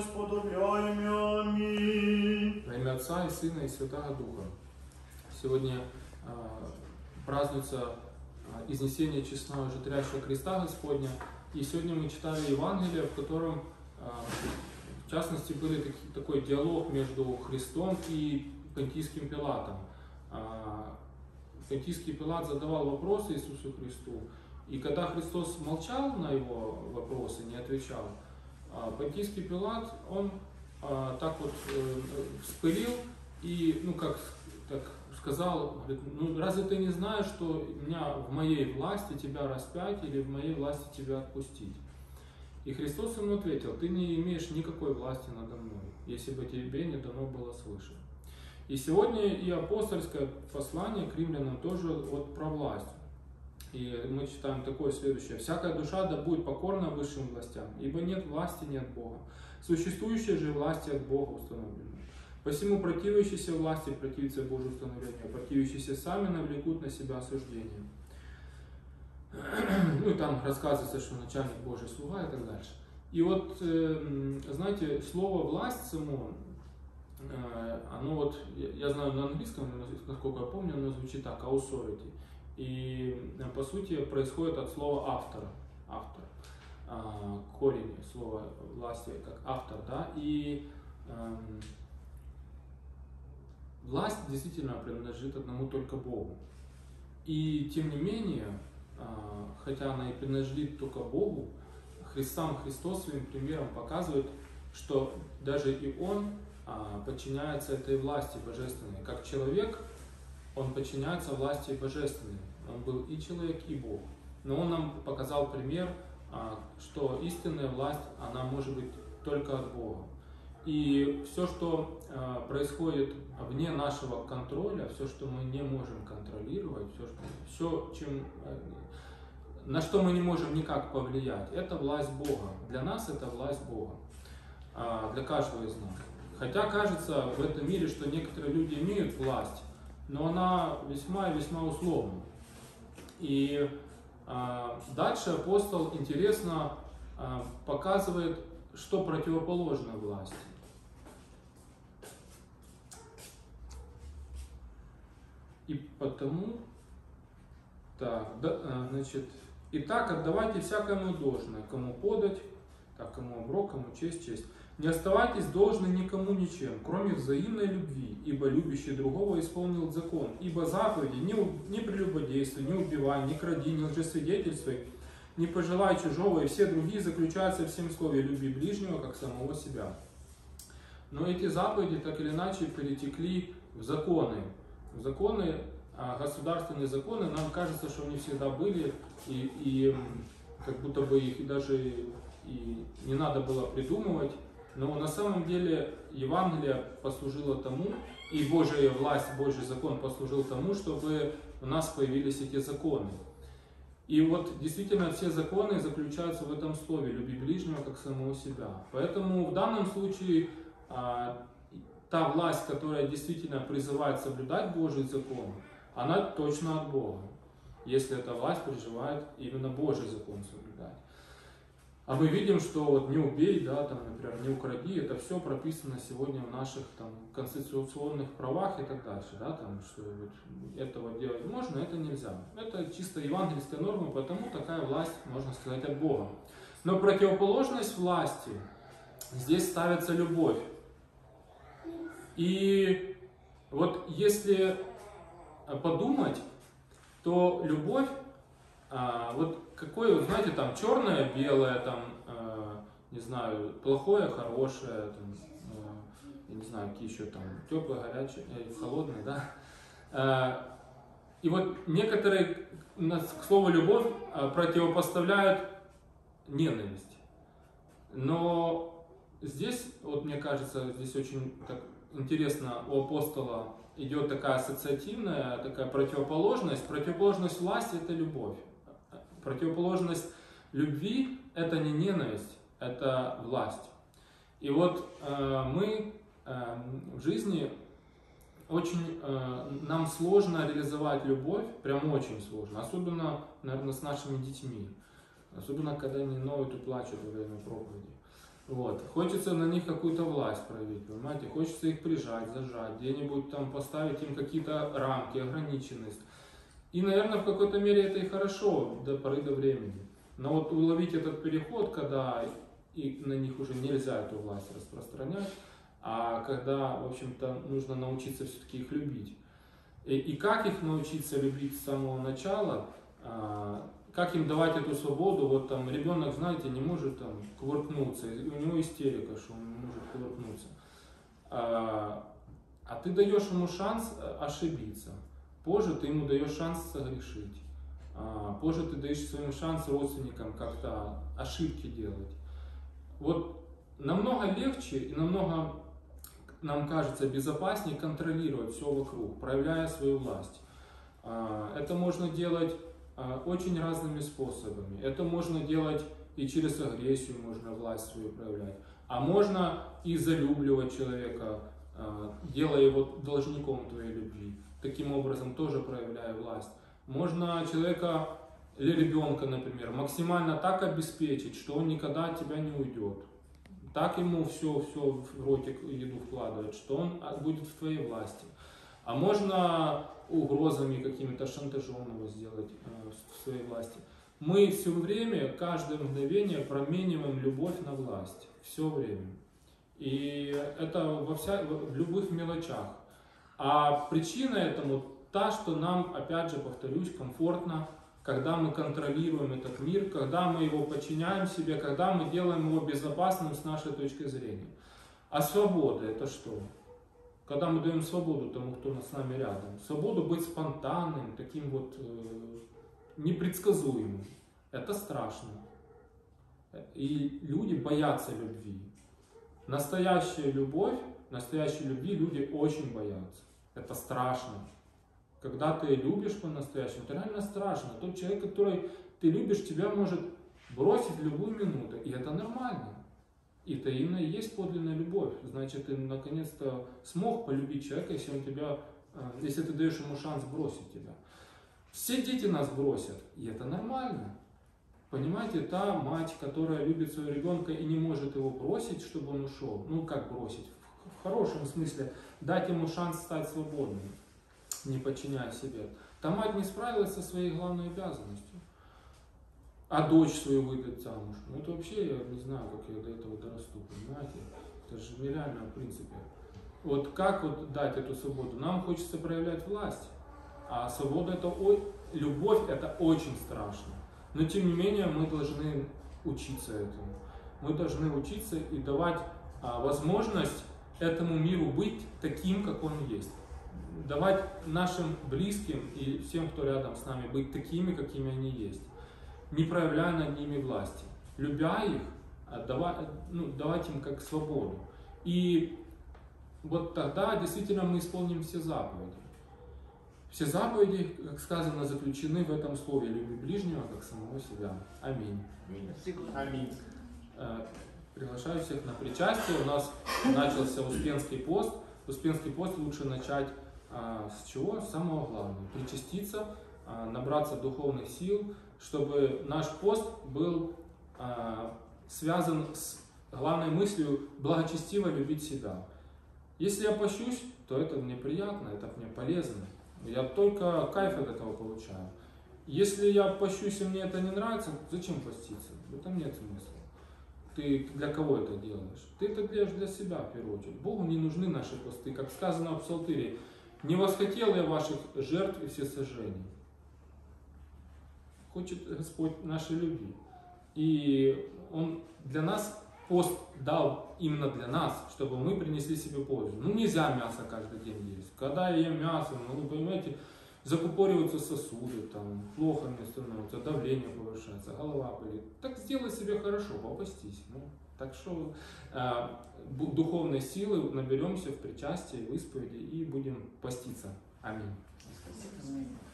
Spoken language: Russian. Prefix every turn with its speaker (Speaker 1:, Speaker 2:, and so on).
Speaker 1: сподобляем. Аминь.
Speaker 2: Во имя Отца и Сына и Святого Духа. Сегодня а, празднуется а, изнесение честного житрящего креста Господня. И сегодня мы читали Евангелие, в котором, а, в частности, был такой диалог между Христом и Понтийским Пилатом. Понтийский Пилат задавал вопросы Иисусу Христу, и когда Христос молчал на его вопросы, не отвечал, Понтийский Пилат, он а, так вот э, вспылил и, ну как так сказал, говорит, ну разве ты не знаешь, что меня в моей власти тебя распять или в моей власти тебя отпустить? И Христос ему ответил, ты не имеешь никакой власти надо мной, если бы тебе не дано было свыше. И сегодня и апостольское послание к римлянам тоже вот про власть. И мы читаем такое следующее. «Всякая душа да будет покорна высшим властям, ибо нет власти не от Бога. Существующие же власти от Бога установлены. Посему противящиеся власти противятся Божьему установлению, а противящиеся сами навлекут на себя осуждение». Ну и там рассказывается, что начальник Божий слуга и так дальше. И вот, э, знаете, слово «власть» само, э, оно вот, я знаю на английском, насколько я помню, оно звучит так, authority. И э, по сути происходит от слова автор, автор, А, корень слова власти как автор, да, и эм, власть действительно принадлежит одному только Богу. И тем не менее, а, хотя она и принадлежит только Богу, сам Христос своим примером показывает, что даже и Он а, подчиняется этой власти божественной. Как человек, Он подчиняется власти божественной. Он был и человек, и Бог. Но Он нам показал пример, а, что истинная власть, она может быть только от Бога. И все, что а, происходит вне нашего контроля, все, что мы не можем контролировать, все, что, все чем, э, на что мы не можем никак повлиять, это власть Бога. Для нас это власть Бога, а, для каждого из нас. Хотя кажется в этом мире, что некоторые люди имеют власть, но она весьма и весьма условна. И а, дальше апостол интересно а, показывает, что противоположно власти. И потому, так, да, а, значит, итак, отдавайте всякому должное, кому подать, так, кому оброк, кому честь, честь. Не оставайтесь должны никому ничем, кроме взаимной любви, ибо любящий другого исполнил закон. Ибо заповеди не, не прелюбодействуй, не убивай, не кради, не лжесвидетельствуй, не пожелай чужого, и все другие заключаются в всем слове «люби ближнего, как самого себя». Но эти заповеди так или иначе перетекли в законы. В законы, а, государственные законы, нам кажется, что они всегда были, и, и как будто бы их даже и не надо было придумывать. Но на самом деле Евангелие послужило тому, и Божья власть, Божий закон послужил тому, чтобы у нас появились эти законы. И вот действительно все законы заключаются в этом слове «люби ближнего, как самого себя». Поэтому в данном случае а, та власть, которая действительно призывает соблюдать Божий закон, она точно от Бога, если эта власть призывает именно Божий закон соблюдать. А мы видим, что вот не убей, да, там, например, не укради, это все прописано сегодня в наших там, конституционных правах и так дальше, да, там, что вот этого делать можно, это нельзя. Это чисто евангельская норма, потому такая власть, можно сказать, от Бога. Но противоположность власти, здесь ставится любовь. И вот если подумать, то любовь, а, вот какое, знаете, там черное, белое, там, э, не знаю, плохое, хорошее, там, э, я не знаю, какие еще там, теплое, горячее, э, холодное, да. Э, И вот некоторые к слову любовь э, противопоставляют ненависть. Но здесь, вот мне кажется, здесь очень так интересно у апостола идет такая ассоциативная, такая противоположность. Противоположность власти это любовь. Противоположность любви это не ненависть, это власть. И вот э, мы э, в жизни очень э, нам сложно реализовать любовь, прям очень сложно, особенно, наверное, с нашими детьми, особенно когда они ноют и плачут во время проповеди. Вот. Хочется на них какую-то власть проявить, понимаете? Хочется их прижать, зажать, где-нибудь там поставить им какие-то рамки, ограниченность. И, наверное, в какой-то мере это и хорошо до поры до времени. Но вот уловить этот переход, когда и на них уже нельзя эту власть распространять, а когда, в общем-то, нужно научиться все-таки их любить. И, и как их научиться любить с самого начала, а, как им давать эту свободу, вот там ребенок, знаете, не может там кувыркнуться, у него истерика, что он не может кувыркнуться. А, а ты даешь ему шанс э, ошибиться. Позже ты ему даешь шанс согрешить. А, позже ты даешь своим шанс родственникам как-то ошибки делать. Вот намного легче и намного, нам кажется, безопаснее контролировать все вокруг, проявляя свою власть. А, это можно делать а, очень разными способами. Это можно делать и через агрессию можно власть свою проявлять. А можно и залюбливать человека, делая его должником твоей любви. Таким образом тоже проявляя власть. Можно человека или ребенка, например, максимально так обеспечить, что он никогда от тебя не уйдет. Так ему все, все в ротик еду вкладывать, что он а, будет в твоей власти. А можно угрозами какими-то шантажом его сделать э, в своей власти. Мы все время, каждое мгновение промениваем любовь на власть. Все время. И это во вся, в любых мелочах. А причина этому та, что нам, опять же, повторюсь, комфортно, когда мы контролируем этот мир, когда мы его подчиняем себе, когда мы делаем его безопасным с нашей точки зрения. А свобода это что? Когда мы даем свободу тому, кто с нами рядом. Свободу быть спонтанным, таким вот э, непредсказуемым. Это страшно. И люди боятся любви. Настоящая любовь, настоящей любви люди очень боятся. Это страшно. Когда ты любишь по-настоящему, это реально страшно. Тот человек, который ты любишь, тебя может бросить в любую минуту. И это нормально. И это именно и есть подлинная любовь. Значит, ты наконец-то смог полюбить человека, если он тебя, э, если ты даешь ему шанс бросить тебя. Все дети нас бросят, и это нормально. Понимаете, та мать, которая любит своего ребенка и не может его бросить, чтобы он ушел, ну как бросить, в хорошем смысле, дать ему шанс стать свободным не подчиняя себе. Там мать не справилась со своей главной обязанностью. А дочь свою выдать замуж. Ну это вообще, я не знаю, как я до этого дорасту, понимаете? Это же нереально в принципе. Вот как вот дать эту свободу? Нам хочется проявлять власть. А свобода это, любовь это очень страшно. Но тем не менее мы должны учиться этому. Мы должны учиться и давать а, возможность этому миру быть таким, как он есть давать нашим близким и всем, кто рядом с нами, быть такими, какими они есть, не проявляя над ними власти, любя их, отдавать, ну, давать им как свободу. И вот тогда действительно мы исполним все заповеди. Все заповеди, как сказано, заключены в этом слове «люби ближнего, как самого себя». Аминь.
Speaker 1: Аминь.
Speaker 2: Э, приглашаю всех на причастие. У нас начался Успенский пост. Успенский пост лучше начать а, с чего? С самого главного. Причаститься, а, набраться духовных сил, чтобы наш пост был а, связан с главной мыслью благочестиво любить себя. Если я пощусь, то это мне приятно, это мне полезно. Я только кайф от этого получаю. Если я пощусь и мне это не нравится, зачем поститься? В этом нет смысла. Ты для кого это делаешь? Ты это делаешь для себя в первую очередь. Богу не нужны наши посты. Как сказано в Псалтыре, не восхотел я ваших жертв и всесожжений. Хочет Господь нашей любви. И Он для нас пост дал именно для нас, чтобы мы принесли себе пользу. Ну нельзя мясо каждый день есть. Когда я ем мясо, ну вы понимаете, закупориваются сосуды, там, плохо мне становится, давление повышается, голова болит. Так сделай себе хорошо, попастись. Ну, так что э, духовной силы наберемся в причастии, в исповеди и будем поститься. Аминь.
Speaker 3: Спасибо.